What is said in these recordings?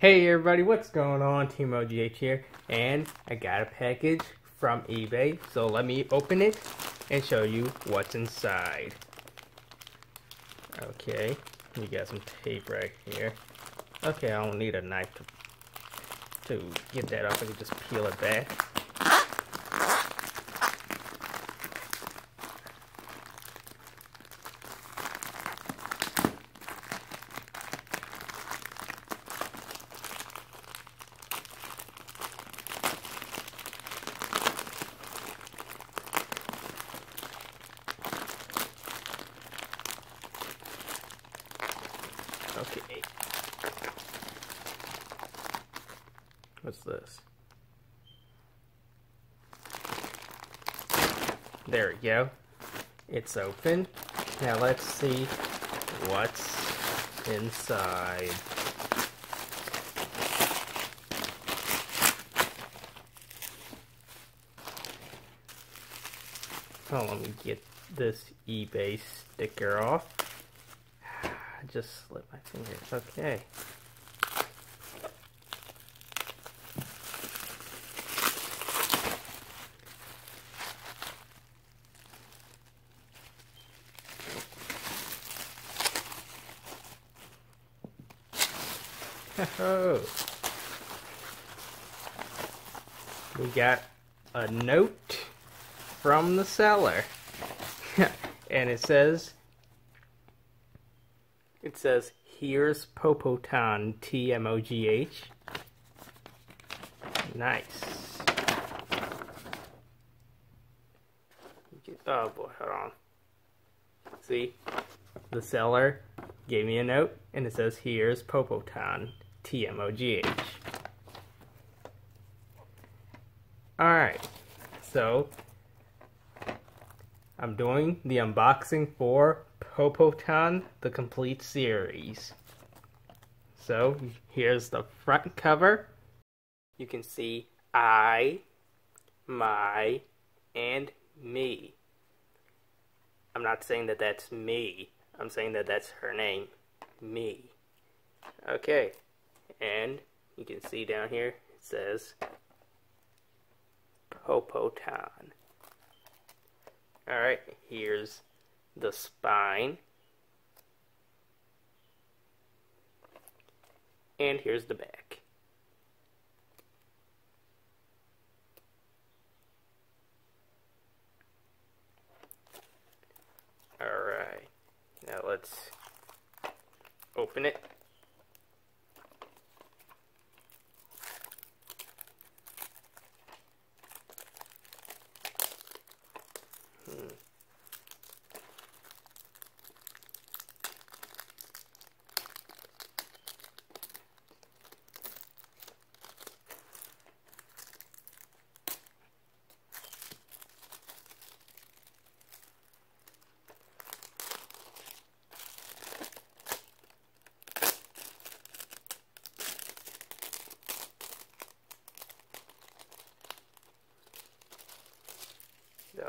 Hey everybody, what's going on? TMOGH here, and I got a package from eBay, so let me open it and show you what's inside. Okay, you got some tape right here. Okay, I don't need a knife to, to get that off, I can just peel it back. Okay. What's this? There we go. It's open. Now let's see what's inside. Oh, let me get this eBay sticker off. Just slipped my fingers. Okay. Oh. We got a note from the seller. and it says says, here's Popotan, T-M-O-G-H. Nice. Oh boy, hold on. See? The seller gave me a note, and it says, here's Popotan, T-M-O-G-H. Alright, so I'm doing the unboxing for Popotan, the complete series. So, here's the front cover. You can see Ai, Mai, and Mii. I'm not saying that that's me. I'm saying that that's her name. Mii. Okay. And you can see down here, it says Popotan. Alright, here's the spine. And here's the back. Alright, now let's open it.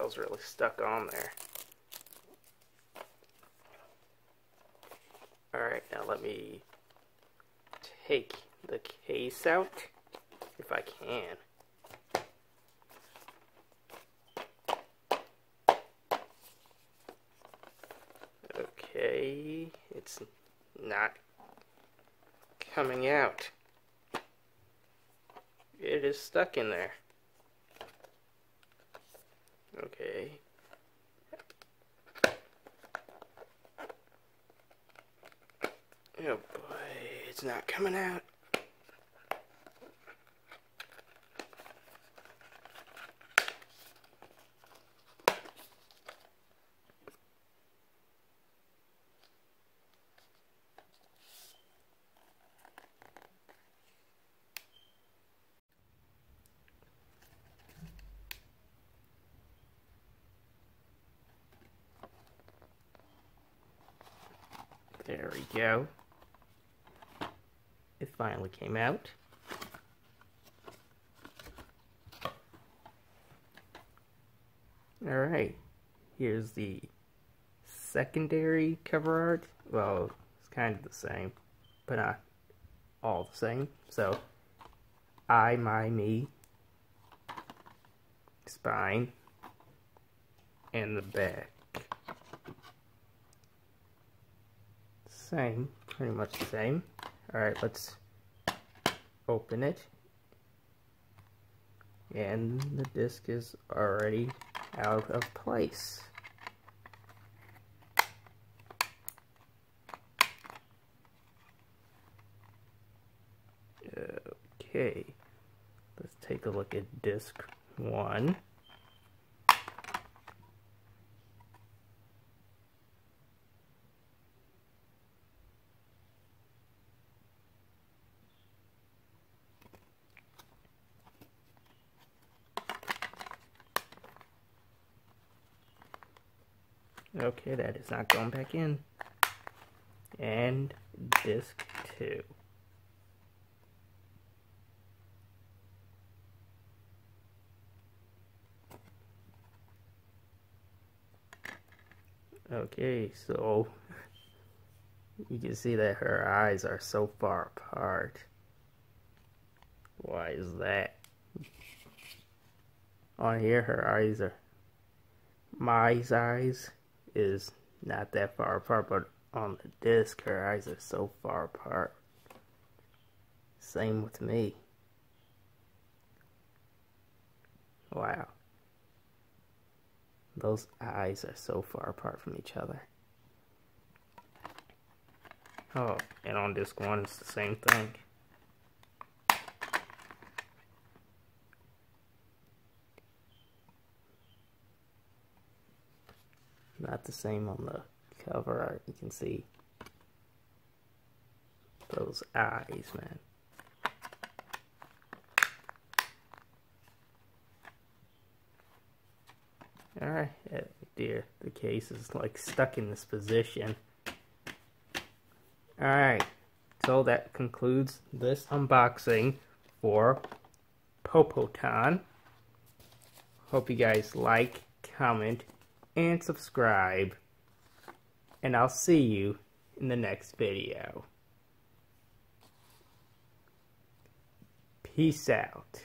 Was really stuck on there. Alright, now let me take the case out, if I can. Okay, it's not coming out. It is stuck in there. Okay. Oh boy, it's not coming out. There we go. It finally came out. Alright, here's the secondary cover art. Well, it's kind of the same, but not all the same. So, Ai, Mai, Mii, spine, and the back. Same, pretty much the same. Alright, let's open it. And the disc is already out of place. Okay, let's take a look at disc one. Okay, that is not going back in. And disc two. Okay, so you can see that her eyes are so far apart. Why is that? On here, her eyes are. My eyes is not that far apart, but on the disc, her eyes are so far apart. Same with me. Wow. Those eyes are so far apart from each other. Oh, and on disc one, it's the same thing. Not the same on the cover art. You can see those eyes, man. Alright, eh, dear, the case is like stuck in this position. Alright, so that concludes this unboxing for Popotan. Hope you guys like, comment, and subscribe. And I'll see you in the next video. Peace out.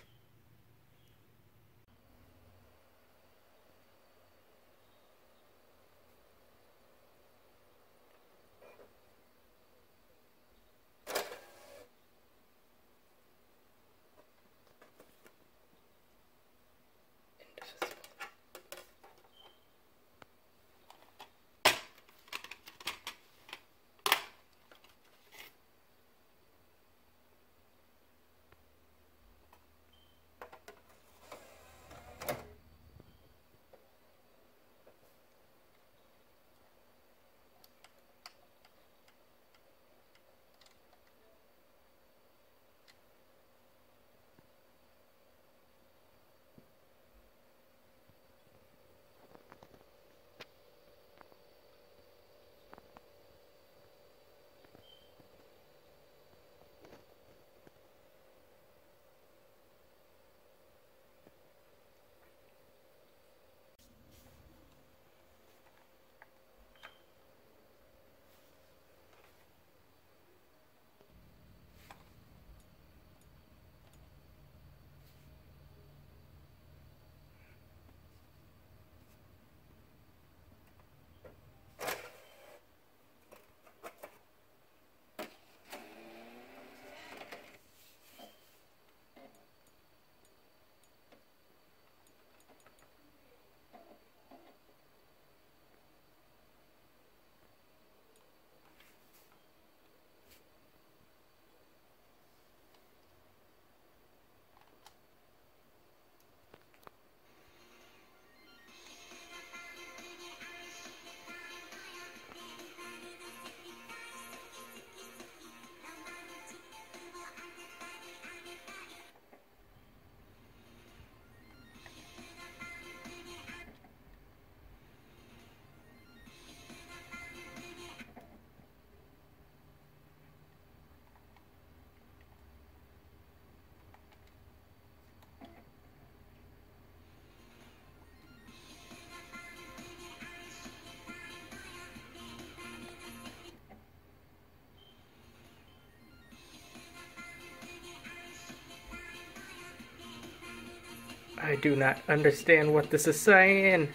I do not understand what this is saying.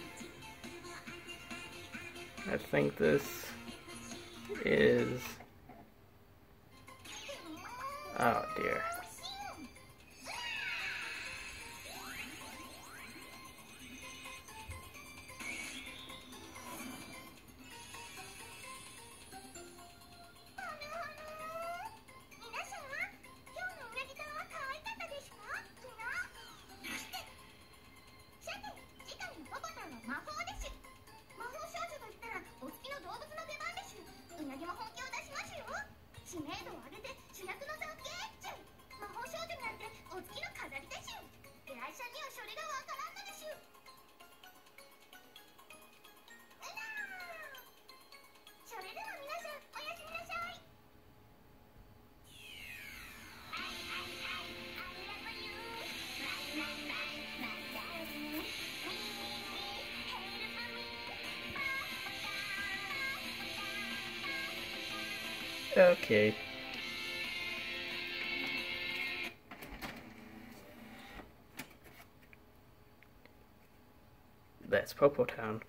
I think this is... 知名度を上げて Okay. That's Popo Town.